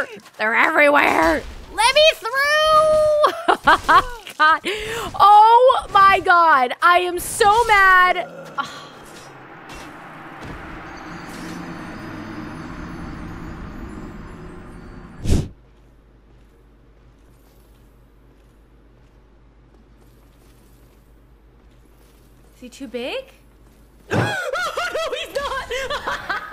everywhere. They're everywhere! Let me through. god. Oh my god. I am so mad. Is he too big? no, he's not.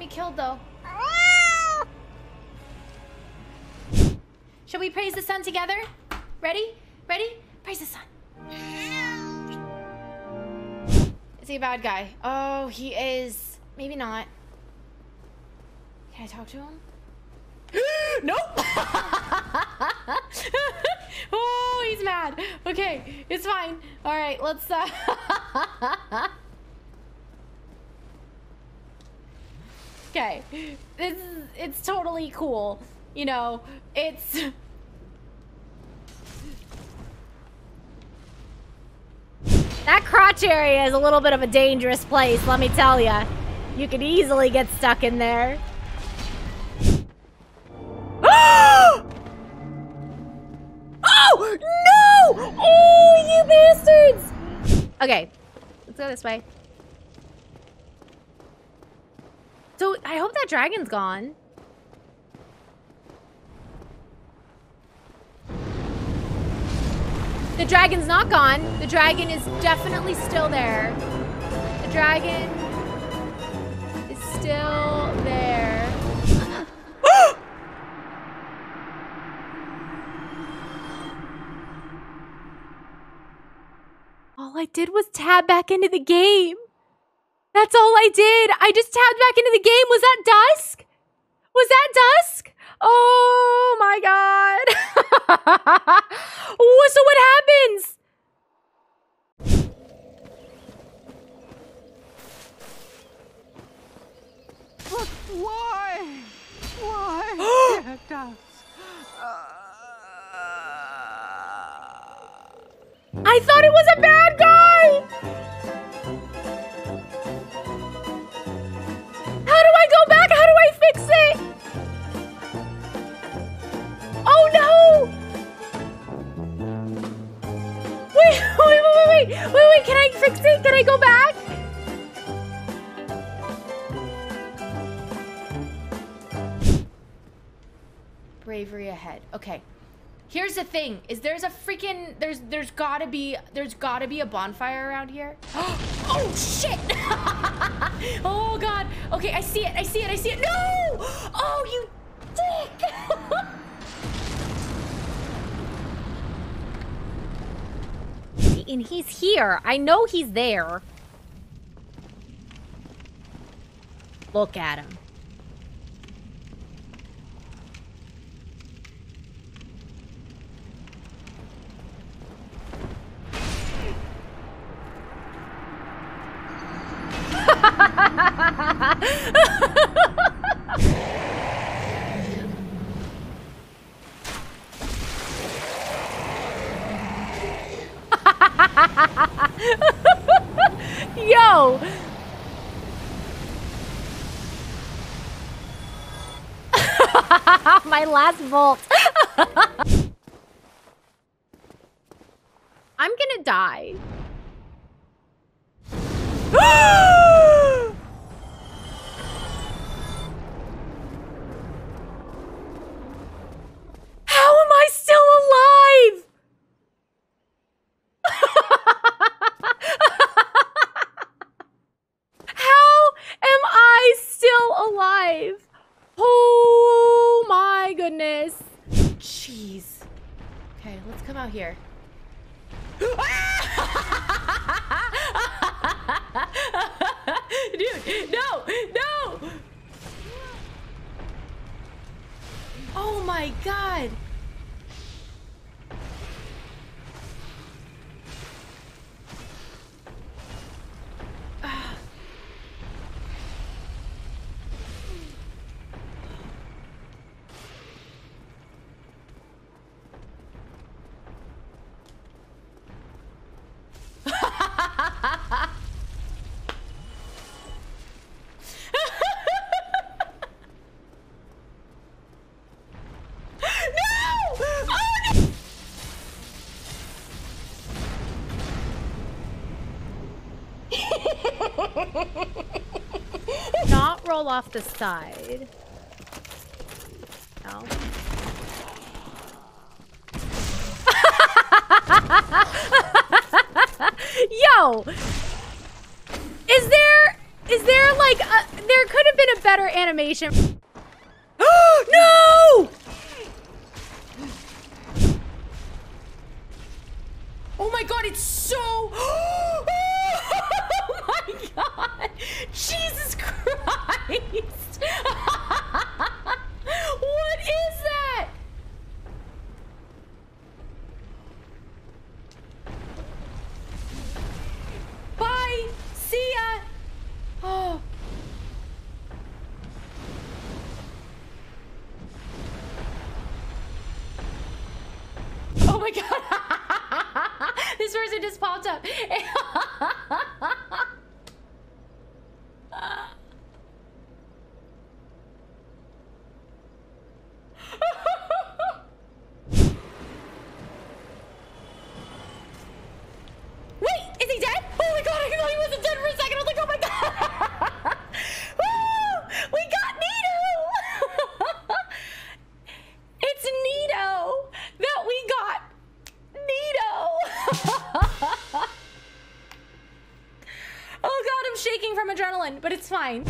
me killed though. Shall we praise the sun together? Ready? Ready? Praise the sun. Is he a bad guy? Oh, he is. Maybe not. Can I talk to him? nope. oh, he's mad. Okay, it's fine. All right, let's. Uh... okay, this is it's totally cool. You know, it's. That crotch area is a little bit of a dangerous place, let me tell ya. You could easily get stuck in there. oh no! Oh, you bastards! Okay, let's go this way. So I hope that dragon's gone. The dragon's not gone. The dragon is definitely still there. The dragon is still there. all I did was tab back into the game. That's all I did. I just tabbed back into the game. Was that dusk? Was that dusk? Oh my god. so what happens? But why? Why? dear dusk? I thought it was a bad guy! Wait, wait, can I fix it? Can I go back? Bravery ahead. Okay. Here's the thing: is there's a freaking there's there's gotta be there's gotta be a bonfire around here. oh shit! oh god. Okay, I see it. I see it. I see it. No! Oh you dick! and he's here. I know he's there. Look at him. My last volt. I'm gonna die. Not roll off the side. No. Yo! Is there is there like a, there could have been a better animation? no! Oh my god, it's so. Jesus Christ! what is that? Bye! See ya! Oh. Oh my god! this person just popped up. Fine.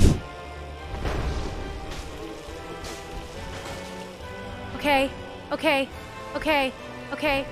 Okay. Okay. Okay. Okay.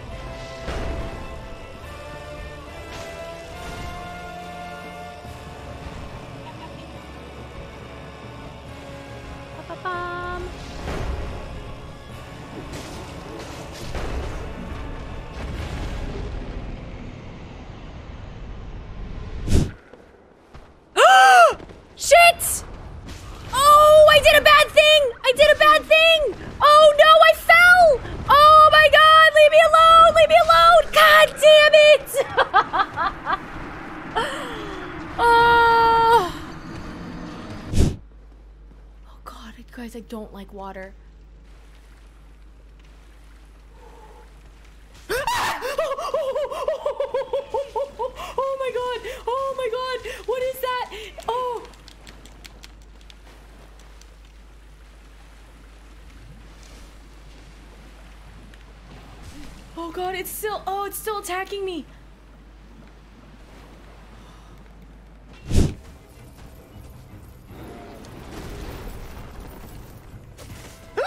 Thing! Oh no, I fell! Oh my god, leave me alone! Leave me alone! God damn it! oh. Oh god, guys, I don't like water. Oh my god! Oh my god! What is that? Oh! Oh god, it's still oh, it's still attacking me.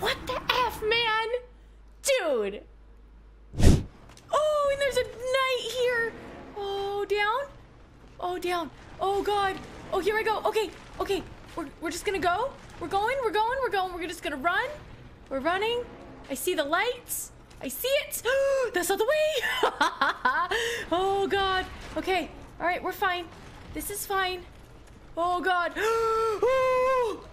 What the F, man? Dude! Oh, and there's a knight here! Oh, down? Oh, down. Oh, God. Oh, here I go. Okay, okay. We're, we're just gonna go. We're going, we're going, we're going. We're just gonna run. We're running. I see the lights. I see it. That's not the way. oh, God. Okay. All right, we're fine. This is fine. Oh, God.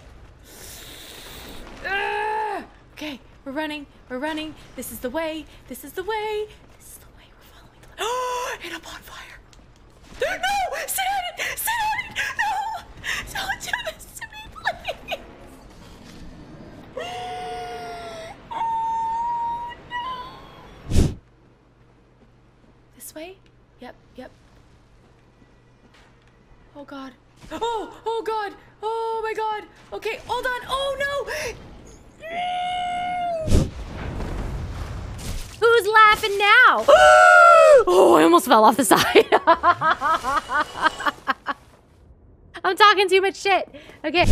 Ah! Okay, we're running. We're running. This is the way. This is the way. This is the way we're following. The oh, in a bonfire. No! Sit on it! Sit on it! No! Don't do this This way? Yep, yep. Oh god. Oh, oh god. Oh my god. Okay, hold on. Oh no. Who's laughing now? oh, I almost fell off the side. I'm talking too much shit. Okay.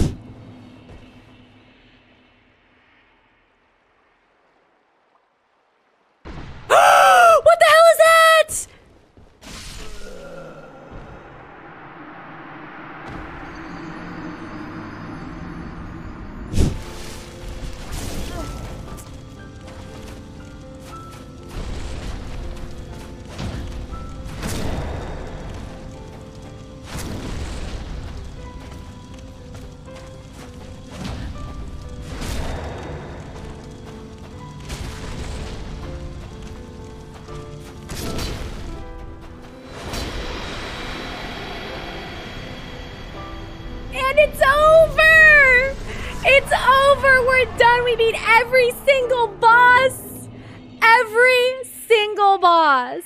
It's over! It's over! We're done! We beat every single boss! Every single boss!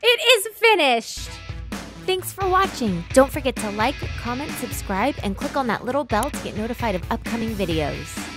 It is finished! Thanks for watching. Don't forget to like, comment, subscribe, and click on that little bell to get notified of upcoming videos.